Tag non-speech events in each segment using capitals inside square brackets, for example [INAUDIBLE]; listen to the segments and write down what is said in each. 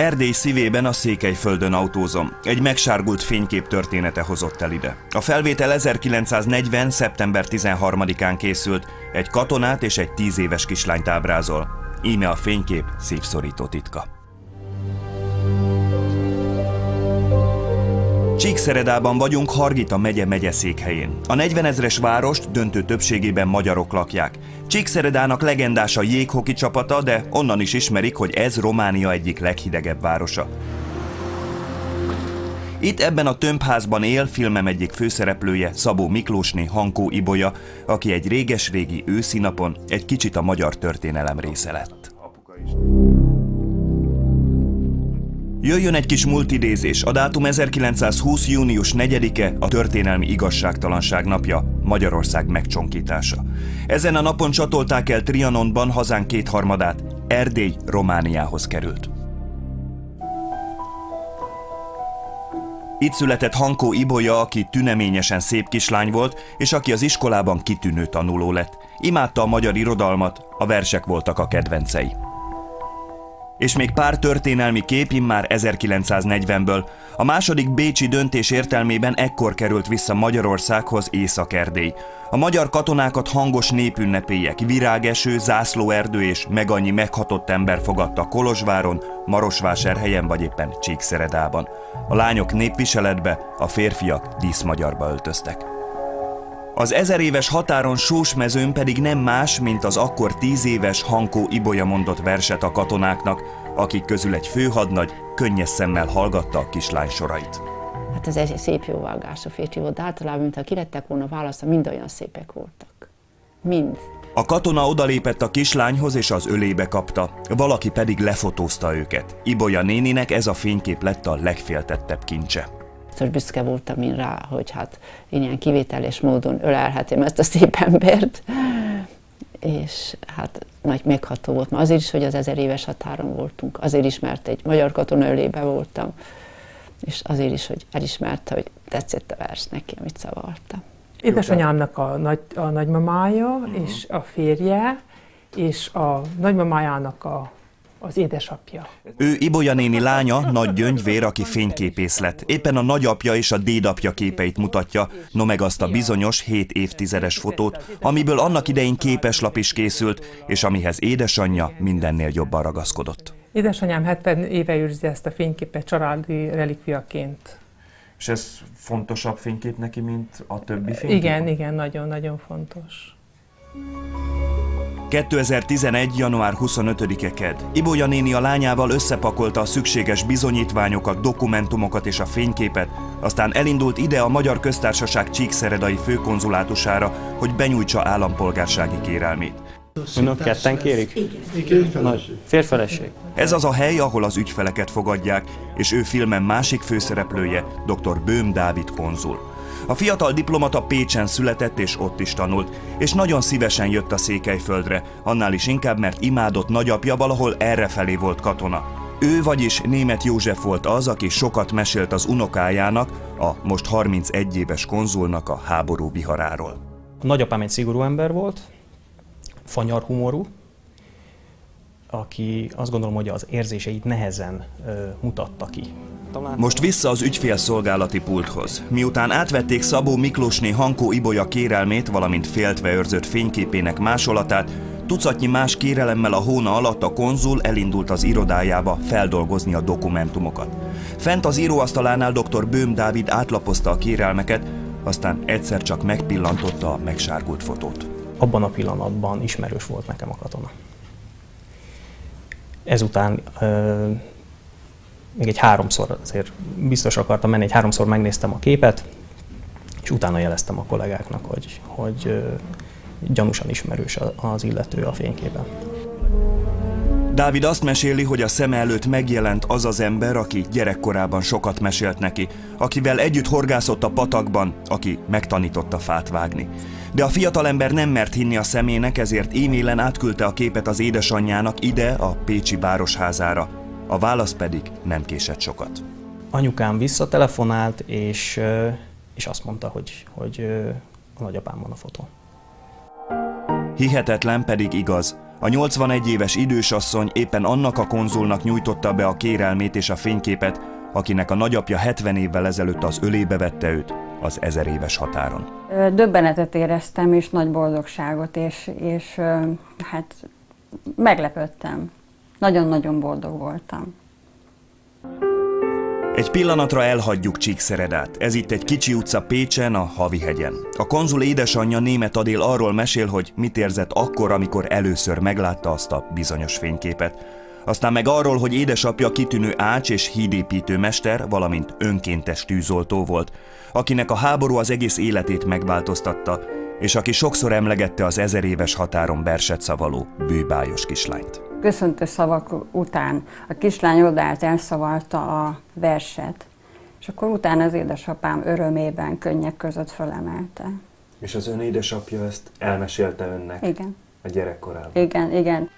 Erdély szívében a Székelyföldön autózom. Egy megsárgult fénykép története hozott el ide. A felvétel 1940. szeptember 13-án készült, egy katonát és egy tíz éves kislányt ábrázol. Íme a fénykép szívszorító titka. Csíkszeredában vagyunk Hargita megye megyeszékhelyén. A 40 ezres várost döntő többségében magyarok lakják. Csíkszeredának legendás a jéghoki csapata, de onnan is ismerik, hogy ez Románia egyik leghidegebb városa. Itt ebben a tömbházban él filmem egyik főszereplője, Szabó Miklósné Hankó Ibolya, aki egy réges-régi őszi napon egy kicsit a magyar történelem része lett. Jöjjön egy kis multidézés. A dátum 1920. június 4-e a történelmi igazságtalanság napja, Magyarország megcsonkítása. Ezen a napon csatolták el Trianonban hazánk kétharmadát, Erdély Romániához került. Itt született Hankó Ibolya, aki tüneményesen szép kislány volt, és aki az iskolában kitűnő tanuló lett. Imádta a magyar irodalmat, a versek voltak a kedvencei és még pár történelmi kép immár 1940-ből. A második bécsi döntés értelmében ekkor került vissza Magyarországhoz Észak-Erdély. A magyar katonákat hangos népünnepélyek, virágeső, zászlóerdő és meg annyi meghatott ember fogadta Kolozsváron, Marosvásárhelyen vagy éppen Csíkszeredában. A lányok népviseletbe, a férfiak díszmagyarba öltöztek. Az ezer éves határon sós mezőn pedig nem más, mint az akkor tíz éves Hankó Ibolya mondott verset a katonáknak, akik közül egy főhadnagy könnyes szemmel hallgatta a kislány sorait. Hát ez egy szép jóvágás a férfi volt, de általában, mintha kilettek volna választva, mind olyan szépek voltak. Mind. A katona odalépett a kislányhoz és az ölébe kapta, valaki pedig lefotózta őket. Ibolya néninek ez a fénykép lett a legféltettebb kincse biztos büszke voltam én rá, hogy hát ilyen kivételes módon ölelhetem ezt a szép embert. És hát nagy megható volt, mert azért is, hogy az ezer éves határon voltunk, azért is, mert egy magyar katona ölébe voltam, és azért is, hogy elismerte, hogy tetszett a vers neki, amit szavaltam. Édesanyámnak a, nagy, a nagymamája, uh-huh. és a férje, és a nagymamájának a az édesapja. Ő Ibolya néni lánya, nagy gyöngyvér, aki fényképész lett. Éppen a nagyapja és a dédapja képeit mutatja, no meg azt a bizonyos 7 évtizedes fotót, amiből annak idején képeslap is készült, és amihez édesanyja mindennél jobban ragaszkodott. Édesanyám 70 éve őrzi ezt a fényképet családi relikviaként. És ez fontosabb fénykép neki, mint a többi fénykép? Igen, igen, nagyon-nagyon fontos. 2011. január 25-e ked. Ibolya néni a lányával összepakolta a szükséges bizonyítványokat, dokumentumokat és a fényképet, aztán elindult ide a Magyar Köztársaság Csíkszeredai főkonzulátusára, hogy benyújtsa állampolgársági kérelmét. Önök ketten kérik? Igen. Férfeleség. Ez az a hely, ahol az ügyfeleket fogadják, és ő filmen másik főszereplője, dr. Bőm Dávid konzul. A fiatal diplomata Pécsen született és ott is tanult, és nagyon szívesen jött a Székelyföldre, annál is inkább, mert imádott nagyapja valahol errefelé volt katona. Ő vagyis német József volt az, aki sokat mesélt az unokájának, a most 31 éves konzulnak a háború viharáról. A nagyapám egy szigorú ember volt, fanyar humorú, aki azt gondolom, hogy az érzéseit nehezen ö, mutatta ki. Talán... Most vissza az ügyfélszolgálati pulthoz. Miután átvették Szabó Miklósné Hankó Ibolya kérelmét, valamint féltve őrzött fényképének másolatát, tucatnyi más kérelemmel a hóna alatt a konzul elindult az irodájába feldolgozni a dokumentumokat. Fent az íróasztalánál dr. Bőm Dávid átlapozta a kérelmeket, aztán egyszer csak megpillantotta a megsárgult fotót. Abban a pillanatban ismerős volt nekem a katona. Ezután még egy háromszor azért biztos akartam menni, egy háromszor megnéztem a képet, és utána jeleztem a kollégáknak, hogy, hogy gyanúsan ismerős az illető a fényképen. Dávid azt meséli, hogy a szeme előtt megjelent az az ember, aki gyerekkorában sokat mesélt neki, akivel együtt horgászott a patakban, aki megtanította fát vágni. De a fiatalember nem mert hinni a szemének, ezért e-mailen átküldte a képet az édesanyjának ide, a Pécsi Városházára. A válasz pedig nem késett sokat. Anyukám visszatelefonált, és, és azt mondta, hogy, hogy a nagyapám van a fotón. Hihetetlen pedig igaz. A 81 éves idősasszony éppen annak a konzulnak nyújtotta be a kérelmét és a fényképet, akinek a nagyapja 70 évvel ezelőtt az ölébe vette őt az ezer éves határon. Döbbenetet éreztem, és nagy boldogságot, és, és hát meglepődtem. Nagyon-nagyon boldog voltam. Egy pillanatra elhagyjuk Csíkszeredát. Ez itt egy kicsi utca Pécsen, a Havihegyen. A konzul édesanyja német Adél arról mesél, hogy mit érzett akkor, amikor először meglátta azt a bizonyos fényképet. Aztán meg arról, hogy édesapja kitűnő ács és hídépítő mester, valamint önkéntes tűzoltó volt, akinek a háború az egész életét megváltoztatta, és aki sokszor emlegette az ezer éves határon verset szavaló bőbájos kislányt. Köszöntő szavak után a kislány odállt, elszavalta a verset, és akkor utána az édesapám örömében, könnyek között fölemelte. És az ön édesapja ezt elmesélte önnek? Igen. A gyerekkorában? Igen, igen.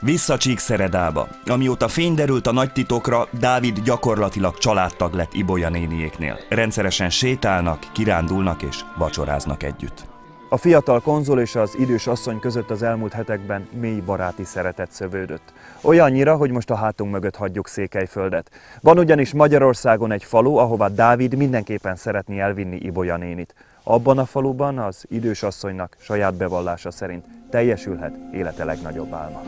Vissza Csíkszeredába. Amióta fény derült a nagy titokra, Dávid gyakorlatilag családtag lett Ibolya néniéknél. Rendszeresen sétálnak, kirándulnak és vacsoráznak együtt. A fiatal konzul és az idős asszony között az elmúlt hetekben mély baráti szeretet szövődött. Olyannyira, hogy most a hátunk mögött hagyjuk Székelyföldet. Van ugyanis Magyarországon egy falu, ahová Dávid mindenképpen szeretné elvinni Ibolya nénit. Abban a faluban az idős asszonynak saját bevallása szerint teljesülhet élete legnagyobb álma.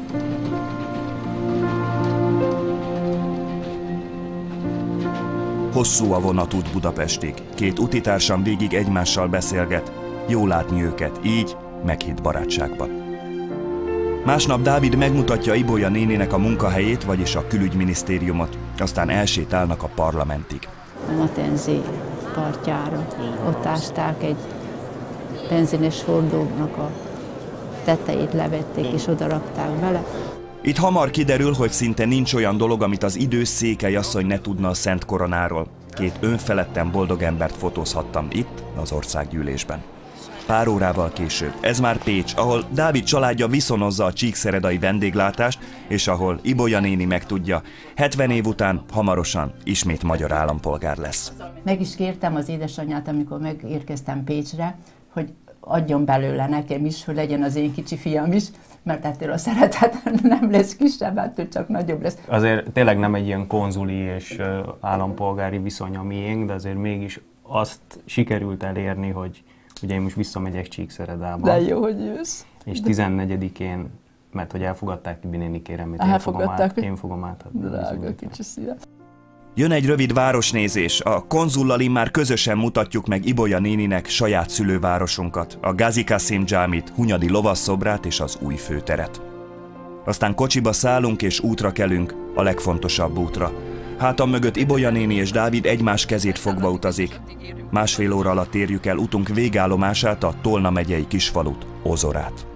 Hosszú a vonatút Budapestig. Két utitársam végig egymással beszélget. Jó látni őket, így meghitt barátságban. Másnap Dávid megmutatja Ibolya nénének a munkahelyét, vagyis a külügyminisztériumot, aztán elsétálnak a parlamentig. A Matenzi partjára. Ott ásták egy benzines hordónak a tetejét levették és odarakták bele. Itt hamar kiderül, hogy szinte nincs olyan dolog, amit az idős székely asszony ne tudna a Szent Koronáról. Két önfeledten boldog embert fotózhattam itt, az országgyűlésben. Pár órával később, ez már Pécs, ahol Dávid családja viszonozza a csíkszeredai vendéglátást, és ahol Ibolya néni megtudja, 70 év után hamarosan ismét magyar állampolgár lesz. Meg is kértem az édesanyját, amikor megérkeztem Pécsre, hogy adjon belőle nekem is, hogy legyen az én kicsi fiam is, mert ettől a szeretet [LAUGHS] nem lesz kisebb, ettől csak nagyobb lesz. Azért tényleg nem egy ilyen konzuli és állampolgári viszony a miénk, de azért mégis azt sikerült elérni, hogy ugye én most visszamegyek Csíkszeredába. De jó, hogy jössz. És 14-én, mert hogy elfogadták Tibi néni kéremét, én fogom, át, én fogom átadni. Drága kicsi szíve. Jön egy rövid városnézés. A konzullal már közösen mutatjuk meg Ibolya néninek saját szülővárosunkat, a Gazi Kasim Dzsámit, Hunyadi lovasszobrát és az új főteret. Aztán kocsiba szállunk és útra kelünk, a legfontosabb útra. Hátam mögött Ibolya néni és Dávid egymás kezét fogva utazik. Másfél óra alatt érjük el utunk végállomását, a Tolna megyei kisfalut, Ozorát.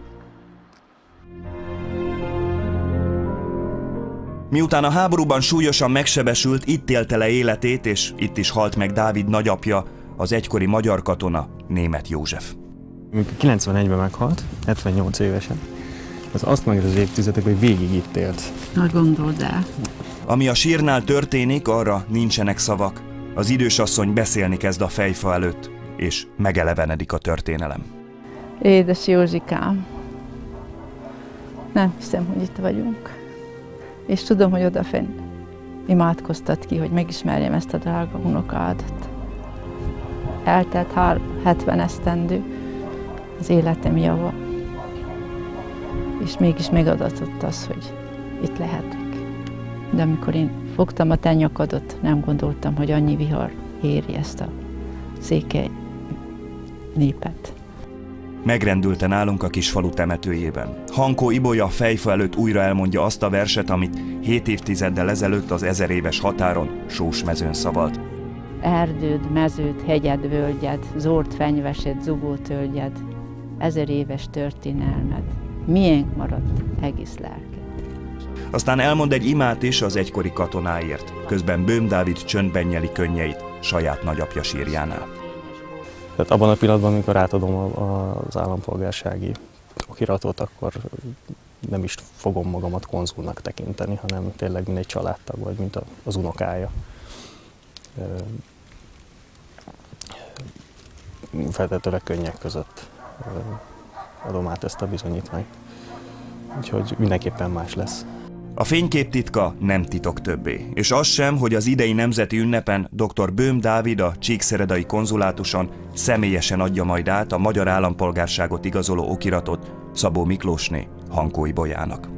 Miután a háborúban súlyosan megsebesült, itt élte le életét, és itt is halt meg Dávid nagyapja, az egykori magyar katona, német József. 91-ben meghalt, 78 évesen. Az azt meg az évtizedek, hogy végig itt élt. Na gondold el. Ami a sírnál történik, arra nincsenek szavak. Az idős asszony beszélni kezd a fejfa előtt, és megelevenedik a történelem. Édes Józsikám, nem hiszem, hogy itt vagyunk és tudom, hogy odafenn imádkoztat ki, hogy megismerjem ezt a drága unokádat. Eltelt 70 esztendő, az életem java, és mégis megadatott az, hogy itt lehetek. De amikor én fogtam a te nem gondoltam, hogy annyi vihar éri ezt a székely népet. Megrendülten állunk a kis falu temetőjében. Hankó Ibolya fejfa előtt újra elmondja azt a verset, amit hét évtizeddel ezelőtt az ezer éves határon sós mezőn szavalt. Erdőd, meződ, hegyed, völgyed, zord fenyvesed, zugó tölgyed, ezer éves történelmed, miénk maradt egész lelked. Aztán elmond egy imát is az egykori katonáért, közben Bőm Dávid csöndben nyeli könnyeit saját nagyapja sírjánál. Tehát abban a pillanatban, amikor átadom az állampolgársági okiratot, akkor nem is fogom magamat konzulnak tekinteni, hanem tényleg mint egy családtag, vagy mint az unokája. Feltetőleg könnyek között adom át ezt a bizonyítványt. úgyhogy mindenképpen más lesz. A fénykép titka nem titok többé, és az sem, hogy az idei nemzeti ünnepen dr. Bőm Dávid a Csíkszeredai konzulátuson személyesen adja majd át a magyar állampolgárságot igazoló okiratot Szabó Miklósné Hankói Bolyának.